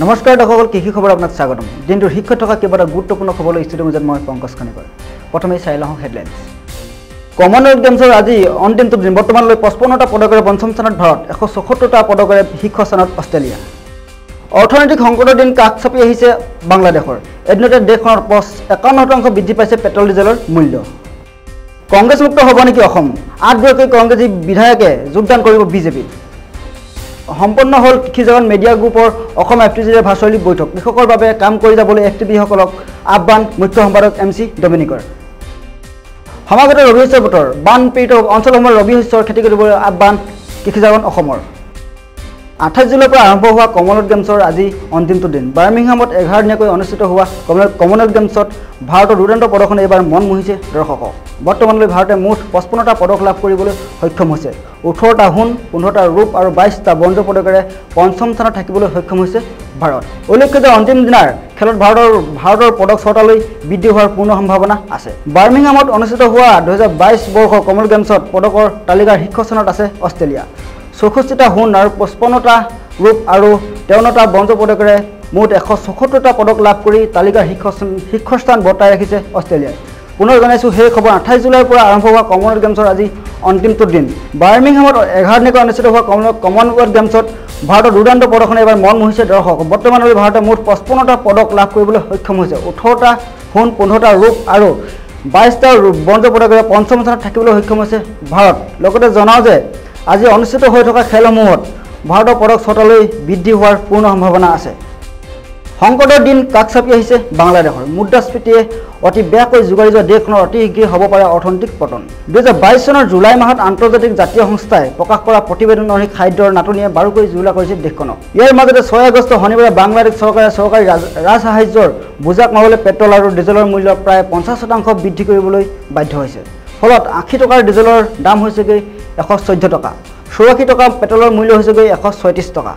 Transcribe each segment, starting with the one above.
নমস্কাৰ দৰ্শকসকল কৃষি খবৰ আপোনাক স্বাগতম। দিনটোৰ শীৰ্ষত থকা কেইবাটা গুৰুত্বপূৰ্ণ খবৰলৈ ষ্টুডিঅ' মাজত মই পংকজ খনিকৰ প্ৰথমে চাই লওঁ হেডলাইনছ কমনৱেলথ গেমছৰ আজি অন্তিমটো দিন বৰ্তমানলৈ পঁচপন্নটা পদকেৰে পঞ্চম স্থানত ভাৰত এশ চৌসত্তৰটা পদকেৰে শীৰ্ষ স্থানত অষ্ট্ৰেলিয়া। অৰ্থনৈতিক সংকটৰ দিন কাষ চাপি আহিছে বাংলাদেশৰ। এদিনতে দেশখনৰ পচ একাৱন্ন শতাংশ বৃদ্ধি পাইছে পেট্ৰল ডিজেলৰ মূল্য। কংগ্ৰেছমুক্ত হ'ব নেকি অসম? আঠগৰাকী কংগ্ৰেছী বিধায়কে যোগদান কৰিব বিজেপিত। সম্পন্ন হ'ল কৃষিজগত মেডিয়া গ্ৰুপৰ অসম এফ টি জিৰ ভাৰ্চুৱেলি বৈঠক। কৃষকৰ বাবে কাম কৰি যাবলৈ এফ টি পিসকলক আহ্বান মুখ্য সম্পাদক এম চি ডমিনিকৰ। সমাগত ৰবি শস্যৰ বতৰ। বানপীড়িত অঞ্চলসমূহত ৰবি শস্যৰ খেতি কৰিবলৈ আহ্বান কৃষিজগত অসমৰ। আঠাইছ জুলাইৰ পৰা আৰম্ভ হোৱা কমনৱেলথ গেমছৰ আজি অন্তিমটো দিন। বাৰ্মিংহামত এঘাৰদিনীয়াকৈ অনুষ্ঠিত হোৱা কমন কমনৱেলথ গেমছত ভাৰতৰ দুৰ্দান্ত প্ৰদৰ্শনে এইবাৰ মন মুহিছে দৰ্শকক। বৰ্তমানলৈ ভাৰতে মুঠ পঁচপন্নটা পদক লাভ কৰিবলৈ সক্ষম হৈছে। ওঠৰটা সোণ পোন্ধৰটা ৰূপ আৰু বাইছটা ব্ৰঞ্জৰ পদকেৰে পঞ্চম স্থানত থাকিবলৈ সক্ষম হৈছে ভাৰত। উল্লেখ্য যে অন্তিম দিনাৰ খেলত ভাৰতৰ ভাৰতৰ পদক ছটালৈ বৃদ্ধি হোৱাৰ পূৰ্ণ সম্ভাৱনা আছে। বাৰ্মিংহামত অনুষ্ঠিত হোৱা দুহেজাৰ বাইছ বৰ্ষৰ কমনৱেলথ গেমছত পদকৰ তালিকাৰ শীৰ্ষস্থানত আছে অষ্ট্ৰেলিয়া। চৌষষ্ঠিটা সোণ আৰু পঁচপন্নটা ৰূপ আৰু তেৱন্নটা ব্ৰঞ্জ পদকেৰে মুঠ এশ চৌসত্তৰটা পদক লাভ কৰি তালিকাৰ শীৰ্ষ শীৰ্ষস্থান বৰ্তাই ৰাখিছে অষ্ট্ৰেলিয়াই। পুনৰ জনাইছোঁ সেই খবৰ আঠাইছ জুলাইৰ পৰা আৰম্ভ হোৱা কমনৱেলথ গেমছৰ আজি অন্তিমটো দিন। বাৰ্মিংহামত এঘাৰ দিনীয়াকৈ অনুষ্ঠিত হোৱা কমন কমনৱেলথ গেমছত ভাৰতৰ দুৰ্দান্ত প্ৰদৰ্শনে এইবাৰ মন মুহিছে দৰ্শক। বৰ্তমানলৈ ভাৰতে মুঠ পঁচপন্নটা পদক লাভ কৰিবলৈ সক্ষম হৈছে। ওঠৰটা সোণ পোন্ধৰটা ৰূপ আৰু বাইছটা ব্ৰঞ্জ পদকেৰে পঞ্চম স্থানত থাকিবলৈ সক্ষম হৈছে ভাৰত। লগতে জনাওঁ যে আজি অনুষ্ঠিত হৈ থকা খেলসমূহত ভাৰতৰ পদক ছটালৈ বৃদ্ধি হোৱাৰ পূৰ্ণ সম্ভাৱনা আছে। সংকটৰ দিন কাষ চাপি আহিছে বাংলাদেশৰ। মুদ্ৰাস্ফীতিয়ে অতি বেয়াকৈ জোগাৰি যোৱা দেশখনৰ অতি শীঘ্ৰেই হ'ব পাৰে অৰ্থনৈতিক পতন। দুহেজাৰ বাইছ চনৰ জুলাই মাহত আন্তৰ্জাতিক জাতীয় সংস্থাই প্ৰকাশ কৰা প্ৰতিবেদন অনুসৰি খাদ্যৰ নাটনিয়ে বাৰুকৈ জুৰুলা কৰিছে দেশখনক। ইয়াৰ মাজতে ছয় আগষ্ট শনিবাৰে বাংলাদেশ চৰকাৰে চৰকাৰী ৰাজ ৰাজসাহায্যৰ বোজাক মাৰিবলৈ পেট্ৰল আৰু ডিজেলৰ মূল্য প্ৰায় পঞ্চাছ শতাংশ বৃদ্ধি কৰিবলৈ বাধ্য হৈছে। ফলত আশী টকাৰ ডিজেলৰ দাম হৈছেগৈ এশ চৈধ্য টকা। চৌৰাশী টকা পেট্ৰলৰ মূল্য হৈছেগৈ এশ ছয়ত্ৰিছ টকা।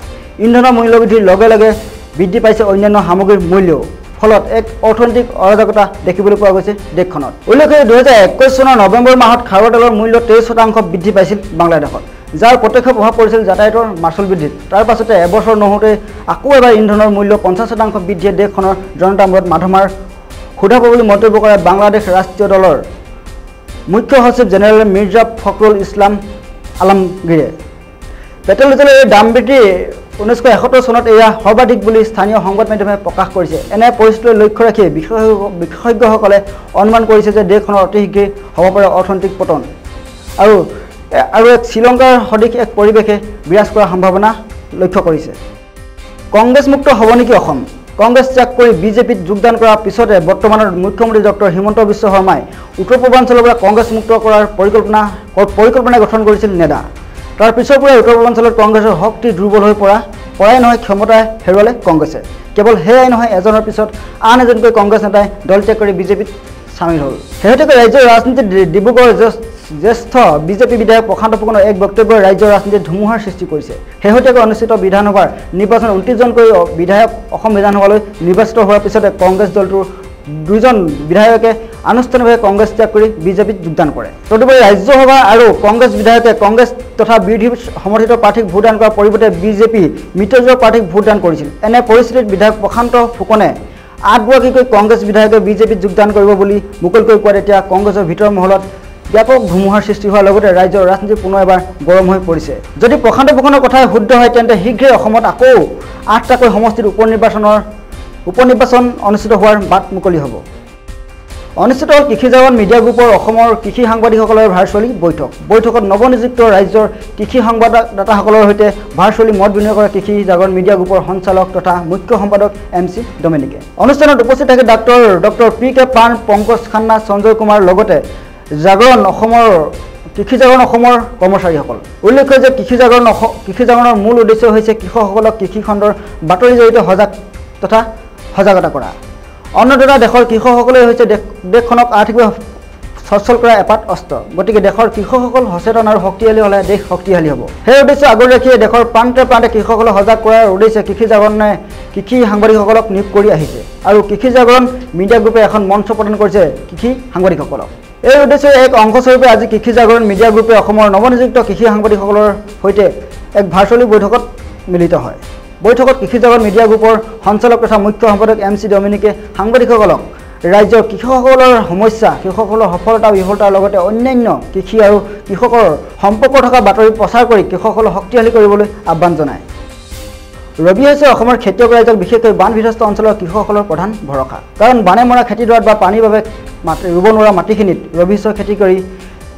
ইন্ধনৰ মূল্য বৃদ্ধিৰ লগে লগে বৃদ্ধি পাইছে অন্যান্য সামগ্ৰীৰ মূল্যও ফলত এক অৰ্থনৈতিক অৰাজকতা দেখিবলৈ পোৱা গৈছে দেশখনত। উল্লেখ্য দুহেজাৰ একৈছ চনৰ নৱেম্বৰ মাহত খাৰুৱা তেলৰ মূল্য তেইছ শতাংশ বৃদ্ধি পাইছিল বাংলাদেশত যাৰ প্ৰত্যক্ষ প্ৰভাৱ পৰিছিল যাতায়াতৰ মাচুল বৃদ্ধিত। তাৰ পাছতে এবছৰ নহওঁতে আকৌ এবাৰ ইন্ধনৰ মূল্য পঞ্চাছ শতাংশ বৃদ্ধিয়ে দেশখনৰ জনতাৰ মূৰত মাধমাৰ সোধাব বুলি মন্তব্য কৰে বাংলাদেশ ৰাষ্ট্ৰীয় দলৰ মুখ্য সচিব জেনেৰেল মিৰ্জা ফখৰুল ইছলাম আলমগীৰে। পেট্ৰল ডিজেলৰ এই দাম বৃদ্ধি ঊনৈছশ এসত্তৰ চনত এয়া সৰ্বাধিক বুলি স্থানীয় সংবাদ মাধ্যমে প্ৰকাশ কৰিছে। এনে পৰিস্থিতিলৈ লক্ষ্য ৰাখি বিশেষজ্ঞ বিশেষজ্ঞসকলে অনুমান কৰিছে যে দেশখনৰ অতি শীঘ্ৰেই হ'ব পাৰে অৰ্থনৈতিক পতন। আৰু আৰু এক শ্ৰীলংকাৰ সদৃশ এক পৰিৱেশে বিৰাজ কৰাৰ সম্ভাৱনা লক্ষ্য কৰিছে। কংগ্ৰেছমুক্ত হ'ব নেকি অসম? কংগ্ৰেছ ত্যাগ কৰি বিজেপিত যোগদান কৰাৰ পিছতে বৰ্তমানৰ মুখ্যমন্ত্ৰী ডক্টৰ হিমন্ত বিশ্ব শৰ্মাই উত্তৰ পূৰ্বাঞ্চলৰ পৰা কংগ্ৰেছমুক্ত কৰাৰ পৰিকল্পনা পৰিকল্পনা গঠন কৰিছিল নেডা। তাৰ পিছৰ পৰাই উত্তৰ পূৰ্বাঞ্চলত কংগ্ৰেছৰ শক্তি দুৰ্বল হৈ পৰা পৰাই নহয় ক্ষমতা হেৰুৱালে কংগ্ৰেছে। কেৱল সেয়াই নহয় এজনৰ পিছত আন এজনকৈ কংগ্ৰেছ নেতাই দল ত্যাগ কৰি বিজেপিত চামিল হ'ল। শেহতীয়াকৈ ৰাজ্যৰ ৰাজনীতিত ডিব্ৰুগড়ৰ জ্যেষ্ঠ বিজেপি বিধায়ক প্ৰশান্ত ফুকনৰ এক বক্তব্যই ৰাজ্যৰ ৰাজনীতিত ধুমুহাৰ সৃষ্টি কৰিছে। শেহতীয়াকৈ অনুষ্ঠিত বিধানসভাৰ নিৰ্বাচনত ঊনত্ৰিছজনকৈ বিধায়ক অসম বিধানসভালৈ নিৰ্বাচিত হোৱাৰ পিছতে কংগ্ৰেছ দলটোৰ দুজন বিধায়কে আনুষ্ঠানিকভাৱে কংগ্ৰেছ ত্যাগ কৰি বিজেপিত যোগদান কৰে। তদুপৰি ৰাজ্যসভা আৰু কংগ্ৰেছ বিধায়কে কংগ্ৰেছ তথা বিৰোধী সমৰ্থিত প্ৰাৰ্থীক ভোটদান কৰাৰ পৰিৱৰ্তে বিজেপি মিত্ৰজোঁটৰ প্ৰাৰ্থীক ভোটদান কৰিছিল। এনে পৰিস্থিতিত বিধায়ক প্ৰশান্ত ফুকনে আঠগৰাকীকৈ কংগ্ৰেছ বিধায়কে বিজেপিত যোগদান কৰিব বুলি মুকলিকৈ কোৱাত এতিয়া কংগ্ৰেছৰ ভিতৰৰ মহলত ব্যাপক ধুমুহাৰ সৃষ্টি হোৱাৰ লগতে ৰাজ্যৰ ৰাজনীতি পুনৰ এবাৰ গৰম হৈ পৰিছে। যদি প্ৰশান্ত ফুকনৰ কথাই শুদ্ধ হয় তেন্তে শীঘ্ৰেই অসমত আকৌ আঠটাকৈ সমষ্টিত উপ নিৰ্বাচনৰ উপ নিৰ্বাচন অনুষ্ঠিত হোৱাৰ বাট মুকলি হ'ব। অনুষ্ঠিত হ'ল কৃষি জাগৰণ মিডিয়া গ্ৰুপৰ অসমৰ কৃষি সাংবাদিকসকলৰ ভাৰ্চুৱেলি বৈঠক। বৈঠকত নৱনিযুক্ত ৰাজ্যৰ কৃষি সংবাদদাতাসকলৰ সৈতে ভাৰ্চুৱেলি মত বিনিময় কৰে কৃষি জাগৰণ মিডিয়া গ্ৰুপৰ সঞ্চালক তথা মুখ্য সম্পাদক এম চি ডমিনিকে। অনুষ্ঠানত উপস্থিত থাকে doctor doctor P K Pan Pankaj Khanna Sanjay Kumar লগতে জাগৰণ অসমৰ কৃষি জাগৰণ অসমৰ কৰ্মচাৰীসকল। উল্লেখ্য যে কৃষি জাগৰণ কৃষি জাগৰণৰ মূল উদ্দেশ্য হৈছে কৃষকসকলক কৃষি খণ্ডৰ বাতৰি জৰিয়তে সজাগ তথা সজাগতা কৰা। অন্যথা দেশৰ কৃষকসকলেই হৈছে দেশ দেশখনক আৰ্থিকভাৱে সচ্ছল কৰা এপাত অস্ত্ৰ। গতিকে দেশৰ কৃষকসকল সচেতন আৰু শক্তিশালী হ'লে দেশ শক্তিশালী হ'ব। সেই উদ্দেশ্য আগত ৰাখিয়ে দেশৰ প্ৰান্তে প্ৰান্তে কৃষকসকলক সজাগ কৰাৰ উদ্দেশ্যে কৃষি জাগৰণে কৃষি সাংবাদিকসকলক নিয়োগ কৰি আহিছে আৰু কৃষি জাগৰণ মিডিয়া গ্ৰুপে এখন মঞ্চ প্ৰদান কৰিছে কৃষি সাংবাদিকসকলক। এই উদ্দেশ্যে এক অংশস্বৰূপে আজি কৃষি জাগৰণ মিডিয়া গ্ৰুপে অসমৰ নৱনিযুক্ত কৃষি সাংবাদিকসকলৰ সৈতে এক ভাৰ্চুৱেলি বৈঠকত মিলিত হয়। বৈঠকত কৃষি জগত মিডিয়া গ্ৰুপৰ সঞ্চালক তথা মুখ্য সম্পাদক এম চি ডমিনিকে সাংবাদিকসকলক ৰাজ্যৰ কৃষকসকলৰ সমস্যা কৃষকসকলৰ সফলতা বিফলতাৰ লগতে অন্যান্য কৃষি আৰু কৃষকৰ সম্পৰ্ক থকা বাতৰি প্ৰচাৰ কৰি কৃষকসকলক শক্তিশালী কৰিবলৈ আহ্বান জনায়। ৰবি হৈছে অসমৰ খেতিয়ক ৰাইজক বিশেষকৈ বান বিধ্বস্ত অঞ্চলৰ কৃষকসকলৰ প্ৰধান ভৰসা। কাৰণ বানে মৰা খেতিডৰাত বা পানীৰ বাবে মাটি ৰুব নোৱাৰা মাটিখিনিত ৰবি শস্য খেতি কৰি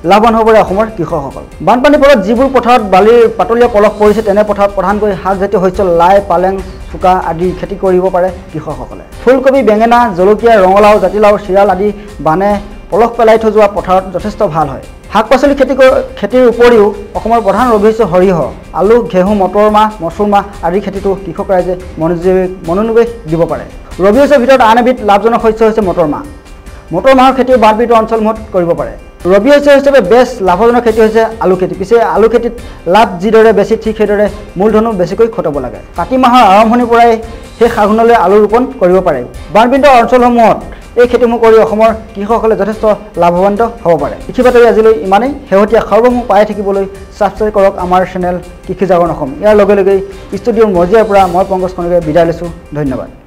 লাভৱান হ'ব পাৰে অসমৰ কৃষকসকল। বানপানীৰ ফলত যিবোৰ পথাৰত বালিৰ পাতলীয়া পলস পৰিছে তেনে পথাৰত প্ৰধানকৈ শাকজাতীয় শস্য লাই পালেং চুকা আদি খেতি কৰিব পাৰে কৃষকসকলে। ফুলকবি বেঙেনা জলকীয়া ৰঙালাও জাতিলাও চিৰাল আদি বানে পলস পেলাই থৈ যোৱা পথাৰত যথেষ্ট ভাল হয়। শাক পাচলি খেতি খেতিৰ উপৰিও অসমৰ প্ৰধান ৰবি শস্য সৰিয়হ আলু ঘেঁহু মটৰ মাহ মচুৰ মাহ আদিৰ খেতিতো কৃষক ৰাইজে মনোযোগ মনোনিৱেশ দিব পাৰে। ৰবি শস্যৰ ভিতৰত আন এবিধ লাভজনক শস্য হৈছে মটৰ মাহ। মটৰ মাহৰ খেতিও বানপীড়িত অঞ্চলসমূহত কৰিব পাৰে। ৰবি শস্য হিচাপে বেষ্ট লাভজনক খেতি হৈছে আলু খেতি। পিছে আলু খেতিত লাভ যিদৰে বেছি ঠিক সেইদৰে মূলধনো বেছিকৈ খটাব লাগে। কাতি মাহৰ আৰম্ভণিৰ পৰাই শেষ আঘোণলৈ আলু ৰোপণ কৰিব পাৰে। বানপীড়িত অঞ্চলসমূহত এই খেতিসমূহ কৰি অসমৰ কৃষকসকলে যথেষ্ট লাভৱান্বিত হ'ব পাৰে। কৃষি বাতৰি আজিলৈ ইমানেই। শেহতীয়া খবৰসমূহ পাই থাকিবলৈ ছাবস্ক্ৰাইব কৰক আমাৰ চেনেল কৃষি জাগৰণ অসম। ইয়াৰ লগে লগেই ষ্টুডিঅ'ৰ মজিয়াৰ পৰা মই পংকজ খনিকে বিদায় লৈছোঁ। ধন্যবাদ।